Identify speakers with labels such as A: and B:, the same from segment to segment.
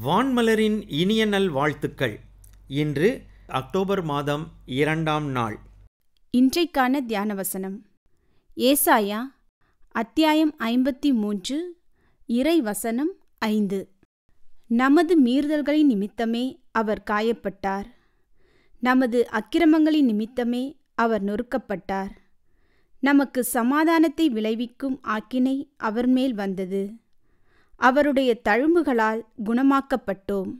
A: வான்மலரின் இனிய நல் வாழ்த்துக்கள். இன்று அக்டோபர் மாதம் இரண்டாம் நாள்.
B: இன்றைக்கான தியான வசனம் ஏசாயா அத்தியாயம் ஐம்பத்தி மூன்று இறை வசனம் ஐந்து. நமது மீறுதல்களின் நிமித்தமே அவர் காயப்பட்டார். நமது அக்கிரமங்களின் நிமித்தமே அவர் நொறுக்கப்பட்டார். நமக்கு சமாதானத்தை விளைவிக்கும் ஆக்கினை அவர் மேல் வந்தது. அவருடைய தழும்புகளால் குணமாக்கப்பட்டோம்.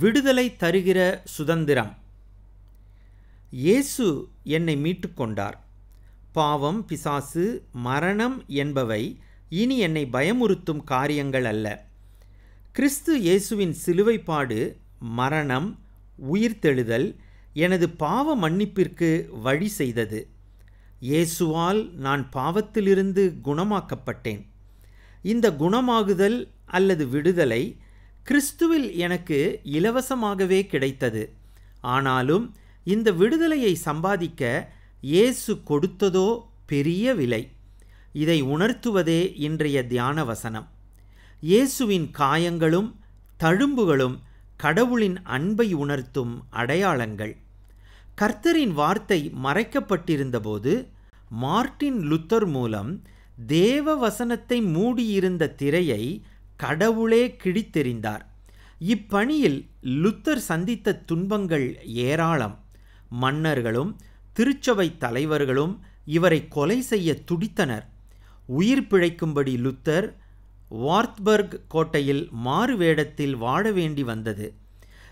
A: விடுதலை தருகிற சுதந்திரம். இயேசு என்னை மீட்டுக்கொண்டார். பாவம் பிசாசு மரணம் என்பவை இனி என்னை பயமுறுத்தும் காரியங்கள் அல்ல. கிறிஸ்து இயேசுவின் சிலுவைப்பாடு மரணம் உயிர்த்தெழுதல் எனது பாவ மன்னிப்பிற்கு வழி செய்தது. இயேசுவால் நான் பாவத்திலிருந்து குணமாக்கப்பட்டேன். இந்த குணமாகுதல் அல்லது விடுதலை கிறிஸ்துவில் எனக்கு இலவசமாகவே கிடைத்தது. ஆனாலும் இந்த விடுதலையை சம்பாதிக்க இயேசு கொடுத்ததோ பெரிய விலை. இதை உணர்த்துவதே இன்றைய தியான வசனம். இயேசுவின் காயங்களும் தழும்புகளும் கடவுளின் அன்பை உணர்த்தும் அடையாளங்கள். கர்த்தரின் வார்த்தை மறைக்கப்பட்டிருந்தபோது மார்ட்டின் லுத்தர் மூலம் தேவ வசனத்தை மூடியிருந்த திரையை கடவுளே கிழித்தெறிந்தார். இப்பணியில் லுத்தர் சந்தித்த துன்பங்கள் ஏராளம். மன்னர்களும் திருச்சபை தலைவர்களும் இவரை கொலை செய்ய துடித்தனர். உயிர் பிழைக்கும்படி லுத்தர் வார்த்பர்க் கோட்டையில் மாறு வேடத்தில் வாழ வேண்டி வந்தது.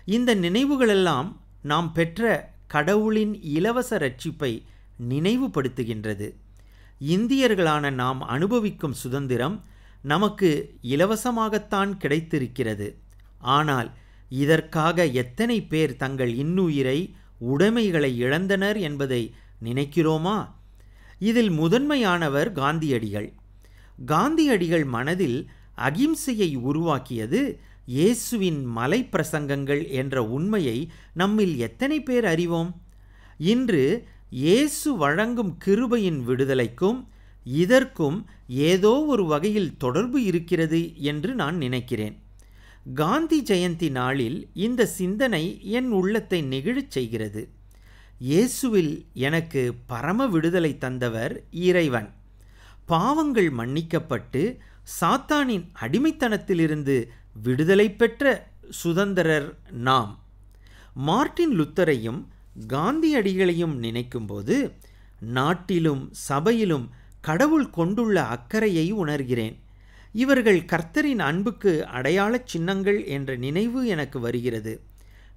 A: இந்த நினைவுகளெல்லாம் நாம் பெற்ற கடவுளின் இலவச ரட்சிப்பை நினைவுபடுத்துகின்றது. இந்தியர்களான நாம் அனுபவிக்கும் சுதந்திரம் நமக்கு இலவசமாகத்தான் கிடைத்திருக்கிறது. ஆனால் இதற்காக எத்தனை பேர் தங்கள் இன்னுயிரை உடைமைகளை இழந்தனர் என்பதை நினைக்கிறோமா? இதில் முதன்மையானவர் காந்தியடிகள். காந்தியடிகள் மனதில் அகிம்சையை உருவாக்கியது இயேசுவின் மலை பிரசங்கங்கள் என்ற உண்மையை நம்மில் எத்தனை பேர் அறிவோம்? இன்று இயேசு வழங்கும் கிருபையின் விடுதலைக்கும் இதற்கும் ஏதோ ஒரு வகையில் தொடர்பு இருக்கிறது என்று நான் நினைக்கிறேன். காந்தி ஜெயந்தி நாளில் இந்த சிந்தனை என் உள்ளத்தை நெகிழச் செய்கிறது. இயேசுவில் எனக்கு பரம விடுதலை தந்தவர் இறைவன். பாவங்கள் மன்னிக்கப்பட்டு சாத்தானின் அடிமைத்தனத்திலிருந்து விடுதலை பெற்ற சுதந்திரர் நாம். மார்ட்டின் லுத்தரையும் காந்தியடிகளையும் நினைக்கும்போது நாட்டிலும் சபையிலும் கடவுள் கொண்டுள்ள அக்கறையை உணர்கிறேன். இவர்கள் கர்த்தரின் அன்புக்கு அடையாளச் சின்னங்கள் என்ற நினைவு எனக்கு வருகிறது.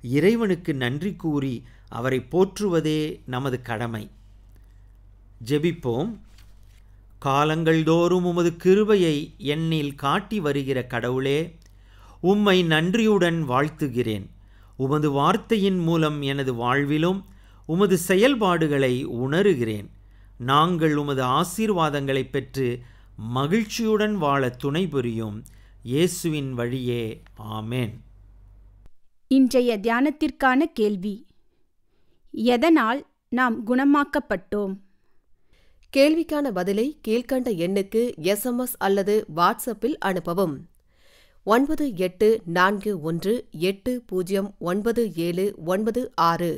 A: இறைவனுக்கு நன்றி கூறி அவரை போற்றுவதே நமது கடமை. ஜெபிப்போம். காலங்கள்தோறும் உமது கிருபையை என்னில் காட்டி வருகிற கடவுளே உம்மை நன்றியுடன் வாழ்த்துகிறேன். உமது வார்த்தையின் மூலம் எனது வாழ்விலும் உமது செயல்பாடுகளை உணருகிறேன். நாங்கள் உமது ஆசீர்வாதங்களை பெற்று மகிழ்ச்சியுடன் வாழ துணை புரியும் இயேசுவின் வழியே. ஆமேன்.
B: இன்றைய தியானத்திற்கான கேள்வி. எதனால் நாம் குணமாக்கப்பட்டோம்?
C: கேள்விக்கான பதிலை கீழ்க்கண்ட எண்ணுக்கு எஸ்எம்எஸ் அல்லது வாட்ஸ்அப்பில் அனுப்பவும். ஒன்பது எட்டு நான்கு ஒன்று எட்டு பூஜ்ஜியம் ஒன்பது ஏழு ஒன்பது ஆறு